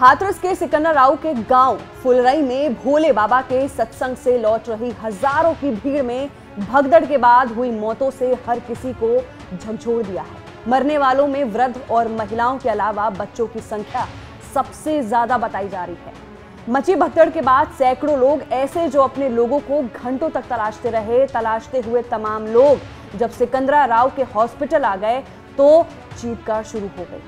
हाथरस के सिकंदर राव के गाँव फुलरई में भोले बाबा के सत्संग से लौट रही हज़ारों की भीड़ में भगदड़ के बाद हुई मौतों से हर किसी को झकझोर दिया है। मरने वालों में वृद्ध और महिलाओं के अलावा बच्चों की संख्या सबसे ज़्यादा बताई जा रही है। मची भगदड़ के बाद सैकड़ों लोग ऐसे जो अपने लोगों को घंटों तक तलाशते रहे, तलाशते हुए तमाम लोग जब सिकंदरा राव के हॉस्पिटल आ गए तो चीखकार शुरू हो गई।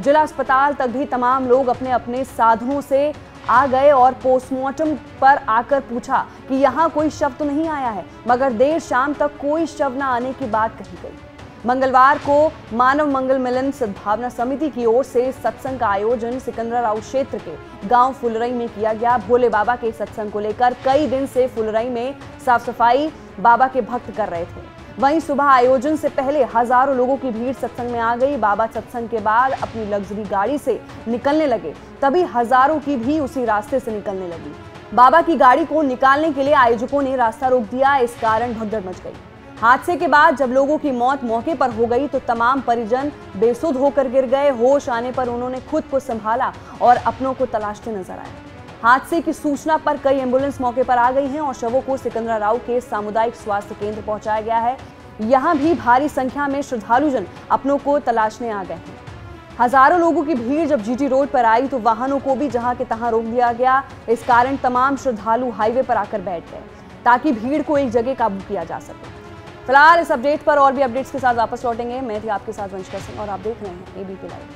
जिला अस्पताल तक भी तमाम लोग अपने अपने साधनों से आ गए और पोस्टमार्टम पर आकर पूछा कि यहाँ कोई शव तो नहीं आया है, मगर देर शाम तक कोई शव न आने की बात कही गई। मंगलवार को मानव मंगल मिलन सद्भावना समिति की ओर से सत्संग का आयोजन सिकंदरा राव क्षेत्र के गाँव फुलरई में किया गया। भोले बाबा के सत्संग को लेकर कई दिन से फुलरई में साफ़ सफ़ाई बाबा के भक्त कर रहे थे। वहीं सुबह आयोजन से पहले हज़ारों लोगों की भीड़ सत्संग में आ गई। बाबा सत्संग के बाद अपनी लग्जरी गाड़ी से निकलने लगे, तभी हज़ारों की भी उसी रास्ते से निकलने लगी। बाबा की गाड़ी को निकालने के लिए आयोजकों ने रास्ता रोक दिया, इस कारण भगदड़ मच गई। हादसे के बाद जब लोगों की मौत मौके पर हो गई तो तमाम परिजन बेसुध होकर गिर गए। होश आने पर उन्होंने खुद को संभाला और अपनों को तलाशते नज़र आए। हादसे की सूचना पर कई एंबुलेंस मौके पर आ गई हैं और शवों को सिकंदरा राव के सामुदायिक स्वास्थ्य केंद्र पहुँचाया गया है। यहाँ भी भारी संख्या में श्रद्धालुजन अपनों को तलाशने आ गए हैं। हज़ारों लोगों की भीड़ जब जीटी रोड पर आई तो वाहनों को भी जहाँ के तहां रोक दिया गया। इस कारण तमाम श्रद्धालु हाईवे पर आकर बैठ गए, ताकि भीड़ को एक जगह काबू किया जा सके। फ़िलहाल इस अपडेट पर और भी अपडेट्स के साथ वापस लौटेंगे। मैं थी आपके साथ वंशिका सिंह और आप देख रहे हैं एबीपी लाइव